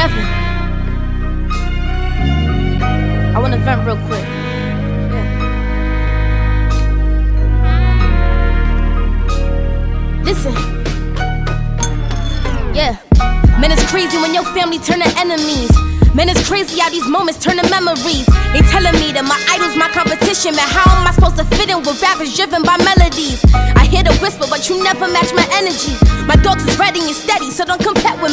I wanna vent real quick. Yeah. Listen. Yeah. Man, it's crazy when your family turn to enemies. Man, it's crazy how these moments turn to memories. They telling me that my idol's my competition, man, how am I supposed to fit in with rappers driven by melodies? I hear the whisper, but you never match my energy. My dog is ready and steady, so don't compete with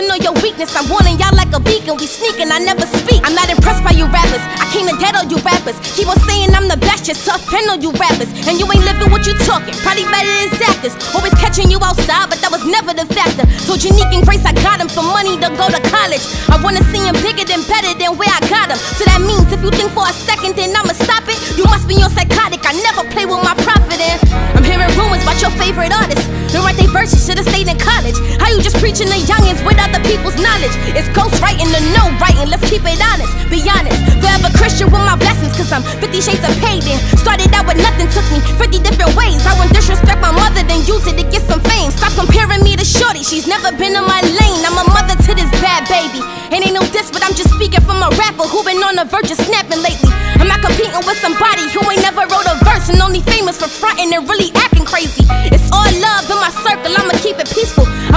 to know your weakness. I'm warning y'all like a beacon. We sneaking, I never speak. I'm not impressed by you rappers. I came to dead on you rappers. Keep on saying I'm the best, just tough pen on you rappers. And you ain't living what you talking. Probably better than Zackus. Always catching you outside, but that was never the factor. Told Unique and Grace I got him for money to go to college. I wanna see him bigger than better than where I got him. So that means if you think for a second, then I'ma stop it. You must be on psychotic. I never play with my profit in. I'm hearing rumors about your favorite artists. Don't write they verses, should've stayed preaching to youngins with other people's knowledge? It's ghost writing the no writing, let's keep it honest. Be honest, forever Christian with my blessings, cause I'm 50 shades of pagan. Started out with nothing, took me 50 different ways. I won't disrespect my mother, then use it to get some fame. Stop comparing me to Shorty, she's never been in my lane. I'm a mother to this bad baby. And ain't no diss, but I'm just speaking from a rapper who been on the verge of snapping lately. I'm not competing with somebody who ain't never wrote a verse and only famous for fronting and really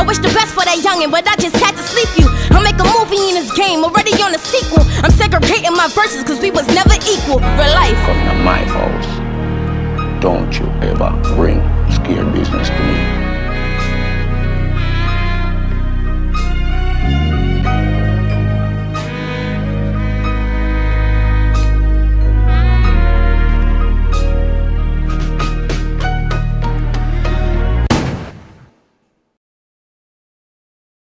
I wish the best for that youngin', but I just had to sleep you. I'll make a movie in this game, already on the sequel. I'm segregating my verses, cause we was never equal. Real life. Come to my house. Don't you ever bring